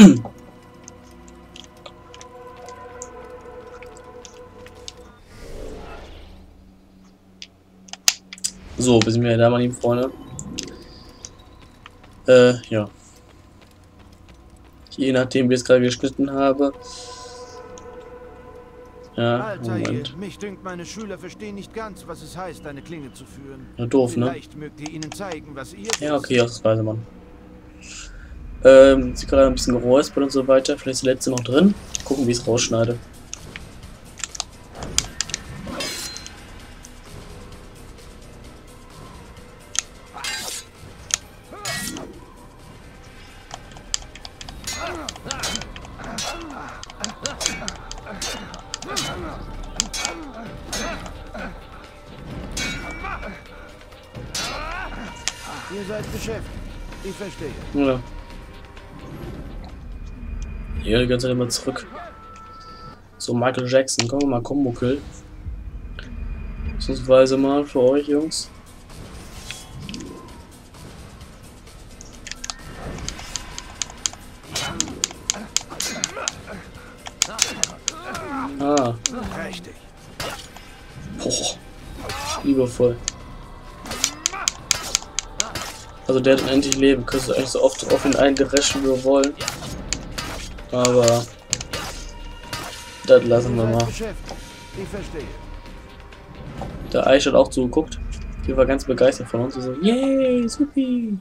So, wir sind wir da, meine lieben Freunde. Äh, ja. Je nachdem, wie ich es gerade geschnitten habe. Ja, Altair, Moment. mich dünkt, meine Schüler verstehen nicht ganz, was es heißt, eine Klinge zu führen. Ja, doof, ne? Vielleicht mögt ihr ihnen zeigen, was ihr Ja, okay, ausnahmsweise, Mann. Ähm, sie gerade ein bisschen geräuspert und so weiter. Vielleicht ist die letzte noch drin. Gucken, wie ich es rausschneide. Ihr seid beschäftigt. Ich verstehe. Ja. Ja, die ganze Zeit immer zurück. So, Michael Jackson, wir mal Combo Kill. Beziehungsweise mal für euch, Jungs. Ah, boah. Liebevoll. Also der hat endlich Leben. Könntest du eigentlich so oft auf ihn eindreschen, wie wir wollen. Aber das lassen wir mal. Der Eich hat auch zugeguckt. Die war ganz begeistert von uns. So, yay, supi.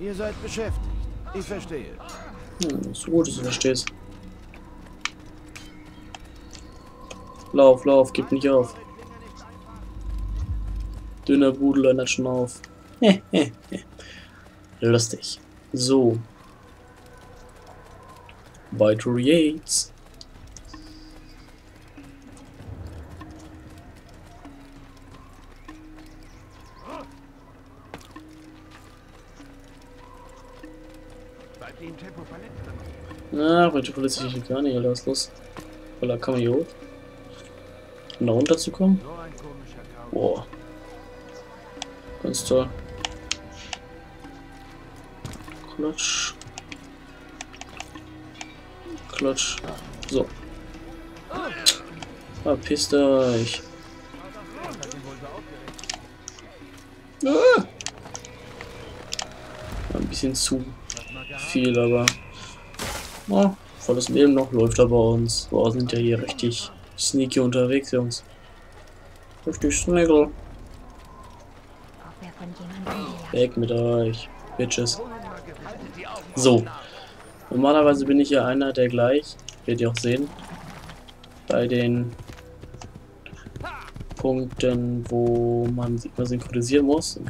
Ihr seid beschäftigt. Ich verstehe. Hm, ist gut, dass du verstehst. Lauf, lauf, gib nicht auf. Dünner Budel ändert schon auf. Lustig. So. Weiter Yates. Na, heute verletze ich mich gar nicht, Alter, was los? Hier hoch? Um da runter zu kommen? So ein komischer Kauz. Boah. Ganz toll. Klatsch. Klatsch. So. Verpisst euch. Ah! Ein bisschen zu viel, aber. Oh, volles Leben noch, läuft da bei uns. Boah, sind ja hier richtig sneaky unterwegs, Jungs. Richtig snaggle. Weg mit euch, Bitches. So. Normalerweise bin ich ja einer, der gleich, werdet ihr auch sehen, bei den Punkten, wo man mal synchronisieren muss,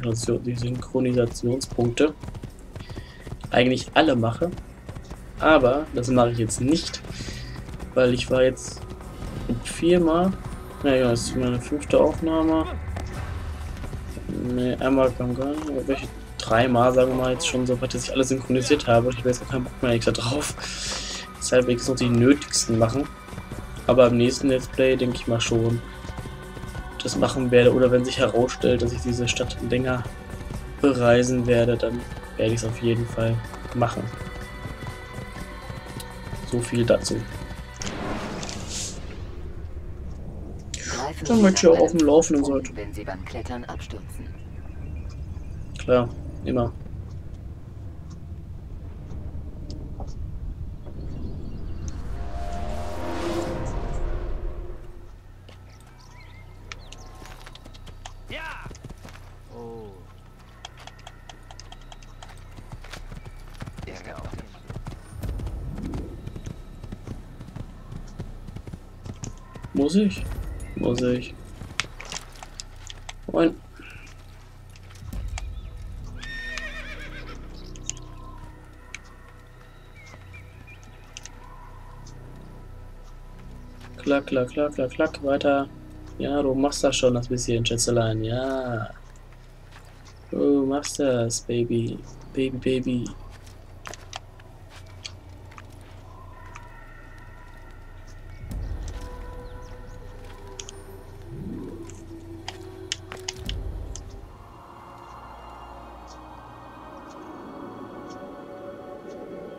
die Synchronisationspunkte, eigentlich alle mache. Aber das mache ich jetzt nicht, weil ich war jetzt viermal, naja, das ist meine fünfte Aufnahme. Ne, einmal kam gar nicht, welche dreimal, sagen wir mal, jetzt schon so weit, dass ich alles synchronisiert habe. Ich habe jetzt auch keinen Bock mehr extra drauf. Deshalb werde ich jetzt noch die nötigsten machen. Aber im nächsten Let's Play denke ich mal schon das machen werde. Oder wenn sich herausstellt, dass ich diese Stadt länger bereisen werde, dann werde ich es auf jeden Fall machen. So viel dazu. Damit ihr nach auf dem Laufenden seid. Wenn Sie beim Klettern abstürzen. Klar, immer. Oh. Muss ich? Muss ich. Klack, klack, klack, klack, klack, weiter. Ja, du machst das schon, das bisschen, Schätzelein, ja. Du machst das, Baby. Baby, Baby.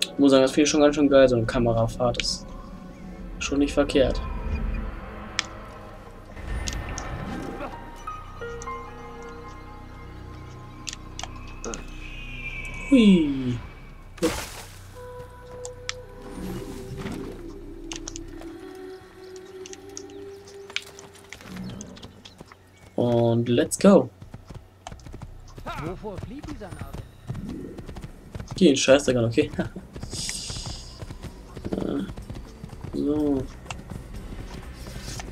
Ich muss sagen, das finde ich schon ganz schön geil, so eine Kamerafahrt. Ist schon nicht verkehrt. Hui. Und let's go. Wovor flieht dieser Name? Gehen, scheißegal, okay. Äh, so.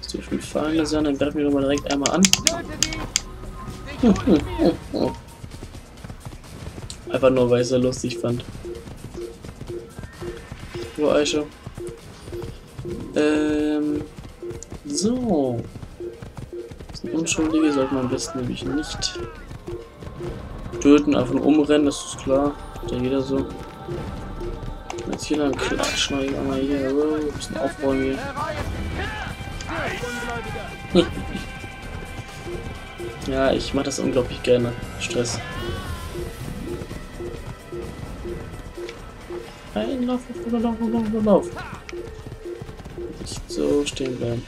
So viel Feinde sein, dann greifen wir doch mal direkt einmal an. Einfach nur, weil ich es so lustig fand. Wo Aisha? Ähm. So. Unschuldige, sollte man am besten nämlich nicht töten, einfach nur umrennen, das ist klar. Hat ja jeder so. Jetzt hier dann klatschen, wir einmal hier. Oh, ein bisschen aufräumen hier. ja, ich mache das unglaublich gerne. Stress. Nein, lauf, lauf, lauf, lauf, lauf, lauf. Nicht so stehen bleiben.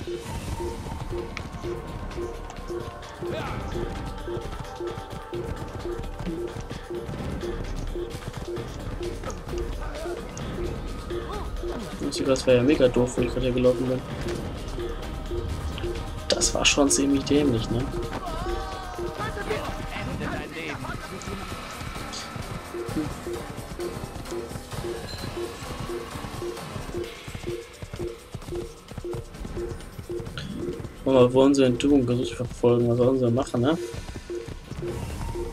Das wäre ja mega doof, wo ich gerade gelaufen bin. Das war schon ziemlich dämlich, ne? Mal, wollen sie in tun? Versucht zu verfolgen. Was sollen sie machen, ne?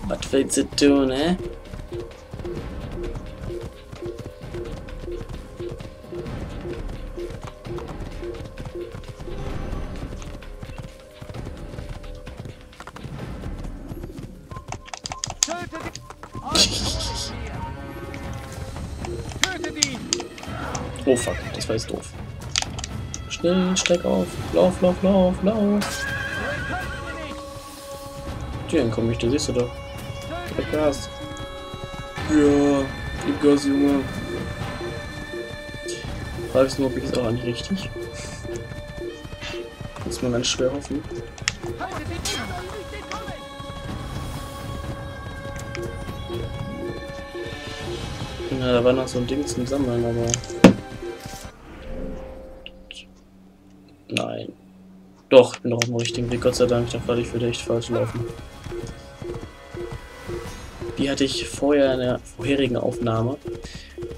Was willst du tun, ne? Oh fuck, das war jetzt doof. Schnell, steig auf. Lauf, lauf, lauf, lauf. Die entkommen ich, da siehst du doch. Gib Gas. Ja, gib Gas, Junge. Frage ist nur, ob ich es auch nicht richtig. Muss man ganz schwer hoffen. Ja, da war noch so ein Ding zum Sammeln, aber... Nein. Doch, ich bin auf dem richtigen Weg, Gott sei Dank. Da dachte, ich würde echt falsch laufen. Die hatte ich vorher in der vorherigen Aufnahme.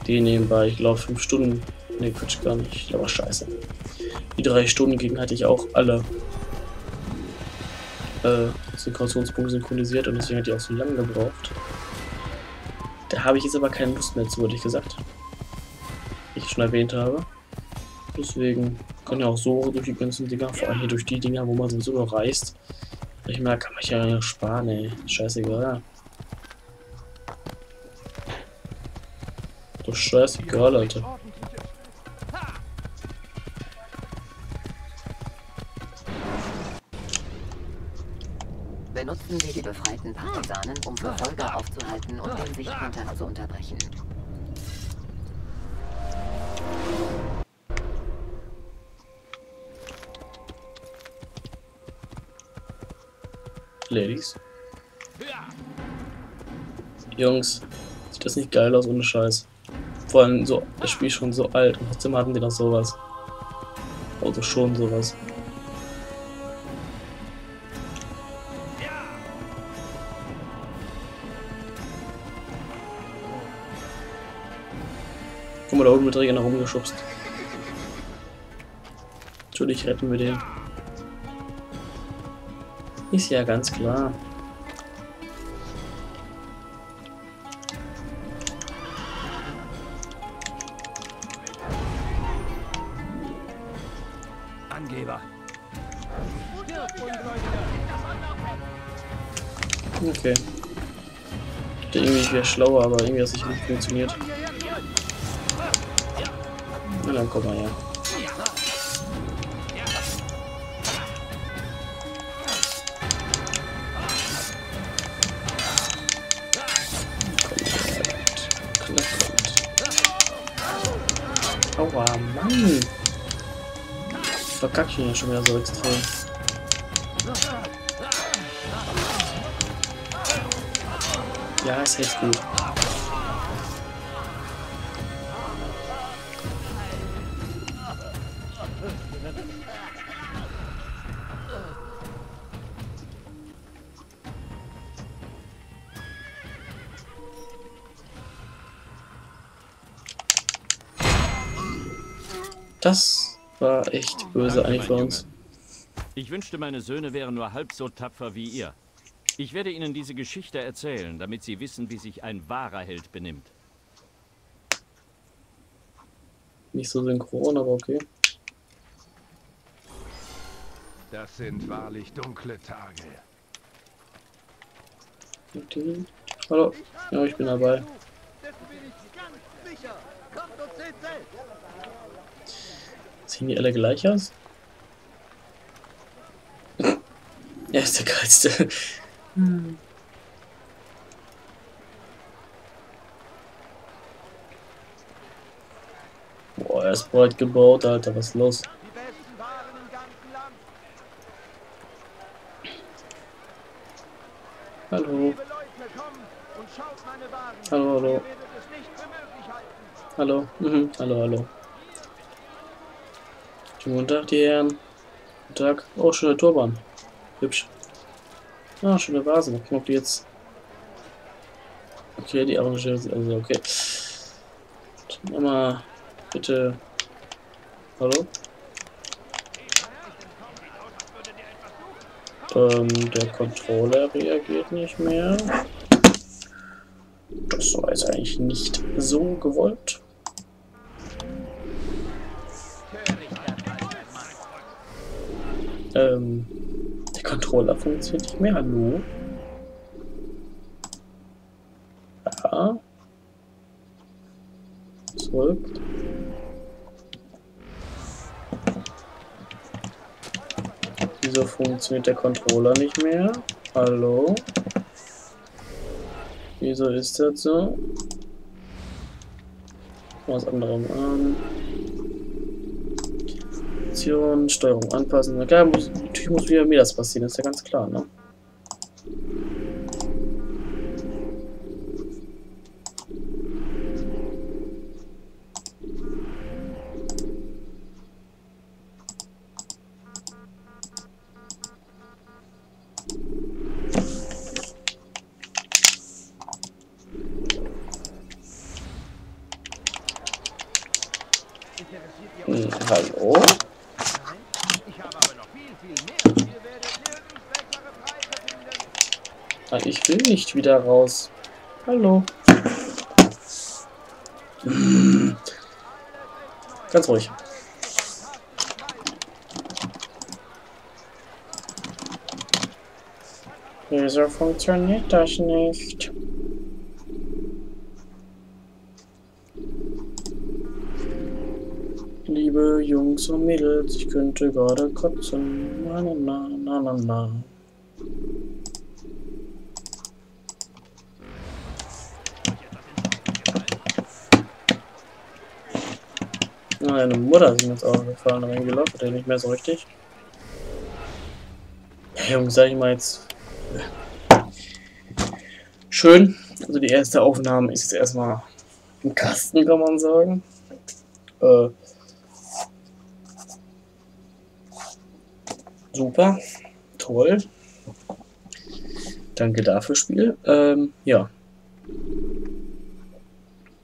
Die nebenbei, ich glaube, 5 Stunden. Ne, Quatsch, gar nicht. Aber scheiße. Die drei Stunden gegen hatte ich auch alle äh, Synchronisationspunkte synchronisiert und deswegen hat die auch so lange gebraucht. Da habe ich jetzt aber keine Lust mehr zu, würde ich gesagt. Wie ich schon erwähnt habe. Deswegen kann ja auch so durch die ganzen Dinger, vor allem hier durch die Dinger, wo man sowieso noch reist. Ich merke, kann man ja sparen, ey. Scheißegal. Doch scheißegal, Alter. Benutzen wir die befreiten Partisanen, um Verfolger aufzuhalten und den Sichtkontakt zu unterbrechen. Ladies. Jungs, sieht das nicht geil aus ohne Scheiß. Vor allem so, das Spiel ist schon so alt und trotzdem hatten die noch sowas. Also schon sowas. Guck mal, da oben wird Träger nach. Natürlich retten wir den. Ist ja ganz klar. Angeber. Okay. Ich dachte irgendwie, ich wäre schlauer, aber irgendwie hat es nicht funktioniert. Na dann komm mal her. Mann. Verkacke ich ihn ja schon wieder so extrem. Ja, ist echt gut. Das war echt böse Danke, eigentlich für uns. Ich wünschte, meine Söhne wären nur halb so tapfer wie ihr. Ich werde ihnen diese Geschichte erzählen, damit sie wissen, wie sich ein wahrer Held benimmt. Nicht so synchron, aber okay. Das sind wahrlich dunkle Tage. Okay. Hallo. Ja, ich bin dabei. Sehen die alle gleich aus? er ist der geilste. Boah, er ist breit gebaut, Alter. Was ist los? Hallo. Hallo, hallo. Hallo. Mhm. Hallo, hallo. Schönen guten Tag, die Herren. Guten Tag. Oh, schöne Turban. Hübsch. Ah, schöne Vasen. Mal gucken, ob die jetzt... Okay, die Arrangieren sind also okay. Mama, bitte. Hallo? Ähm, der Controller reagiert nicht mehr. Das war jetzt eigentlich nicht so gewollt. Ähm, der Controller funktioniert nicht mehr. Hallo? Ja. Zurück. Wieso funktioniert der Controller nicht mehr? Hallo? Wieso ist das so? Was anderem an. Option, Steuerung anpassen. Na klar, muss, natürlich muss wieder mir das passieren, ist ja ganz klar, ne? Hm, hallo? Ah, ich will nicht wieder raus. Hallo. Ganz ruhig. Wieso funktioniert das nicht? Liebe Jungs und Mädels, ich könnte gerade kotzen. Na na na na na. Meine Mutter ist mir ins Auge gefallen, aber der nicht mehr so richtig. Ja, Jungs, sag ich mal jetzt. Schön. Also die erste Aufnahme ist jetzt erstmal im Kasten, kann man sagen. Äh, super. Toll. Danke dafür, Spiel. Ähm, ja.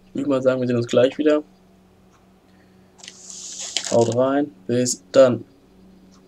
Ich würde mal sagen, wir sehen uns gleich wieder. Haut rein. Bis dann.